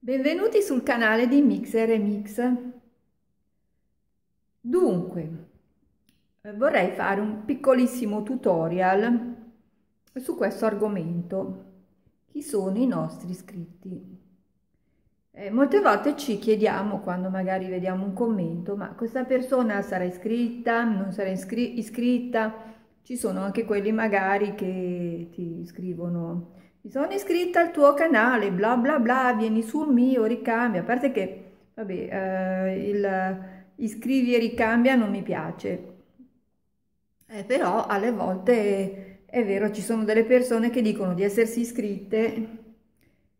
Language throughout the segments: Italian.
Benvenuti sul canale di Mixer Mix. Dunque, vorrei fare un piccolissimo tutorial su questo argomento. Chi sono i nostri iscritti? Eh, molte volte ci chiediamo quando magari vediamo un commento, ma questa persona sarà iscritta, non sarà iscritta? Ci sono anche quelli magari che ti scrivono mi sono iscritta al tuo canale, bla bla bla, vieni sul mio, ricambia, a parte che, vabbè, eh, il iscrivi e ricambia non mi piace, eh, però alle volte è vero, ci sono delle persone che dicono di essersi iscritte,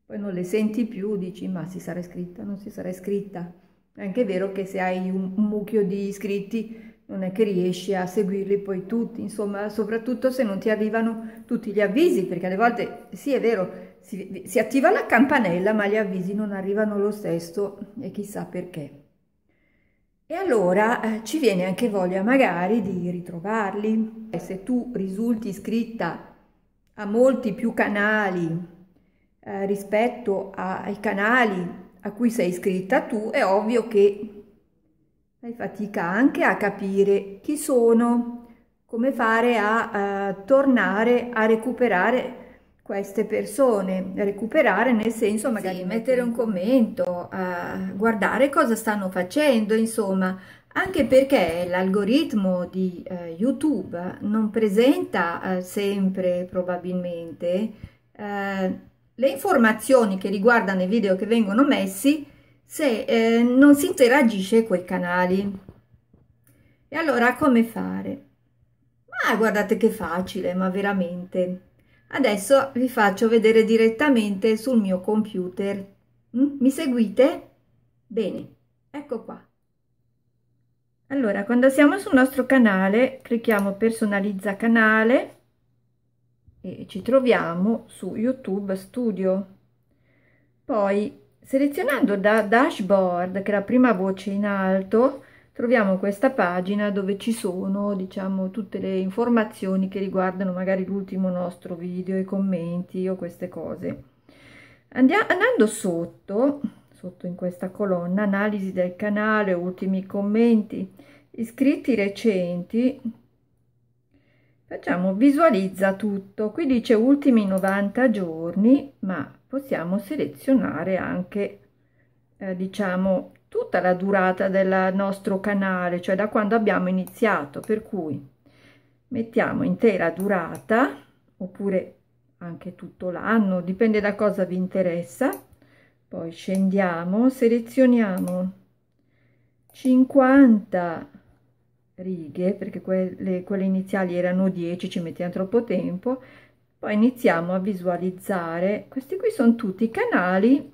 poi non le senti più, dici ma si sarà iscritta, non si sarà iscritta. È anche vero che se hai un, un mucchio di iscritti non è che riesci a seguirli poi tutti, insomma, soprattutto se non ti arrivano tutti gli avvisi, perché alle volte sì è vero, si, si attiva la campanella, ma gli avvisi non arrivano lo stesso e chissà perché. E allora eh, ci viene anche voglia magari di ritrovarli. E se tu risulti iscritta a molti più canali eh, rispetto a, ai canali a cui sei iscritta tu, è ovvio che Fai fatica anche a capire chi sono, come fare a uh, tornare a recuperare queste persone, recuperare nel senso magari sì, mettere un commento, uh, guardare cosa stanno facendo, insomma, anche perché l'algoritmo di uh, YouTube non presenta uh, sempre probabilmente le informazioni che riguardano i video che vengono messi se eh, non si interagisce con i canali. E allora come fare? Ma guardate che facile, ma veramente. Adesso vi faccio vedere direttamente sul mio computer. Mm? Mi seguite? Bene, ecco qua. Allora, quando siamo sul nostro canale, clicchiamo personalizza canale e ci troviamo su YouTube Studio. Poi Selezionando da dashboard, che è la prima voce in alto, troviamo questa pagina dove ci sono, diciamo, tutte le informazioni che riguardano magari l'ultimo nostro video, i commenti o queste cose. Andiamo, andando sotto, sotto in questa colonna, analisi del canale, ultimi commenti, iscritti recenti, facciamo visualizza tutto. Qui dice ultimi 90 giorni, ma possiamo selezionare anche eh, diciamo tutta la durata del nostro canale cioè da quando abbiamo iniziato. Per cui mettiamo intera durata oppure anche tutto l'anno dipende da cosa vi interessa. Poi scendiamo selezioniamo 50 righe perché quelle, quelle iniziali erano 10 ci mettiamo troppo tempo poi iniziamo a visualizzare. Questi qui sono tutti i canali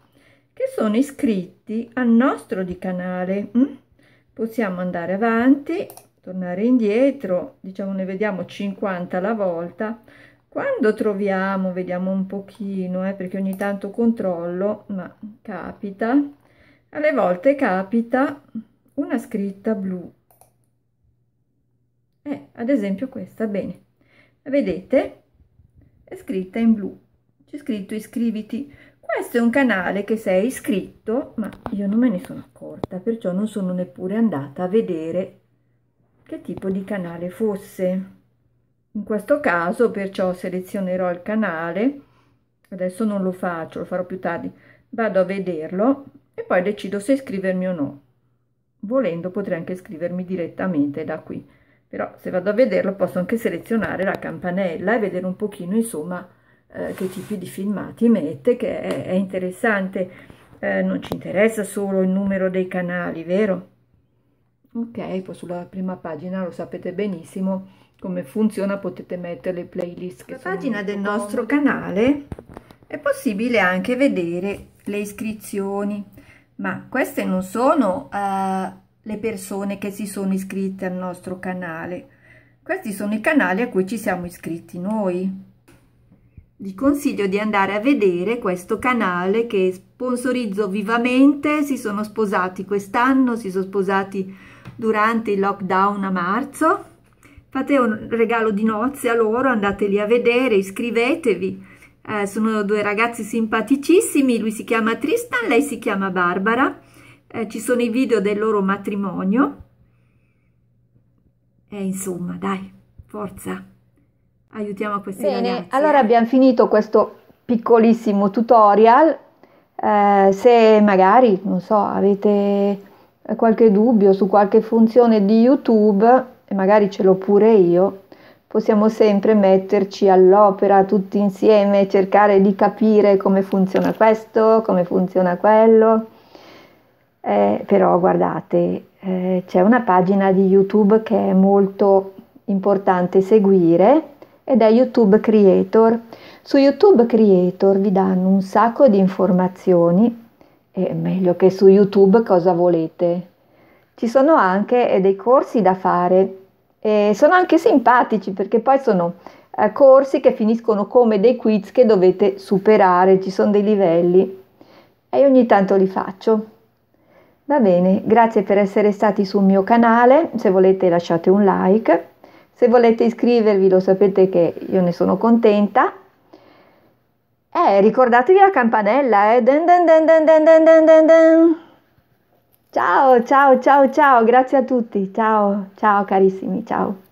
che sono iscritti al nostro di canale mm? possiamo andare avanti tornare indietro diciamo ne vediamo 50 alla volta. Quando troviamo vediamo un pochino eh, perché ogni tanto controllo ma capita. Alle volte capita una scritta blu. Eh, ad esempio questa bene. Vedete è scritta in blu. C'è scritto iscriviti. Questo è un canale che sei iscritto ma io non me ne sono accorta perciò non sono neppure andata a vedere che tipo di canale fosse. In questo caso perciò selezionerò il canale. Adesso non lo faccio lo farò più tardi. Vado a vederlo e poi decido se iscrivermi o no. Volendo potrei anche iscrivermi direttamente da qui però se vado a vederlo posso anche selezionare la campanella e vedere un pochino insomma eh, che tipi di filmati mette che è, è interessante. Eh, non ci interessa solo il numero dei canali vero? Ok poi sulla prima pagina lo sapete benissimo come funziona potete mettere le playlist la pagina del nostro canale è possibile anche vedere le iscrizioni ma queste non sono uh, le persone che si sono iscritte al nostro canale. Questi sono i canali a cui ci siamo iscritti noi. Vi consiglio di andare a vedere questo canale che sponsorizzo vivamente, si sono sposati quest'anno, si sono sposati durante il lockdown a marzo. Fate un regalo di nozze a loro, andateli a vedere, iscrivetevi, Eh, sono due ragazzi simpaticissimi, lui si chiama Tristan, lei si chiama Barbara. Eh, ci sono i video del loro matrimonio. E insomma, dai, forza, aiutiamo questi Bene, ragazzi. allora abbiamo finito questo piccolissimo tutorial. Eh, se magari, non so, avete qualche dubbio su qualche funzione di YouTube, e magari ce l'ho pure io, possiamo sempre metterci all'opera tutti insieme, cercare di capire come funziona questo, come funziona quello. Eh, però guardate, eh, c'è una pagina di YouTube che è molto importante seguire ed è YouTube Creator. Su YouTube Creator vi danno un sacco di informazioni e meglio che su YouTube cosa volete. Ci sono anche dei corsi da fare e sono anche simpatici perché poi sono eh, corsi che finiscono come dei quiz che dovete superare, ci sono dei livelli e ogni tanto li faccio. Va bene, grazie per essere stati sul mio canale, se volete lasciate un like, se volete iscrivervi lo sapete che io ne sono contenta. E ricordatevi la campanella, eh? Dun dun dun ciao, ciao, ciao, ciao, grazie a tutti, ciao, ciao carissimi, ciao.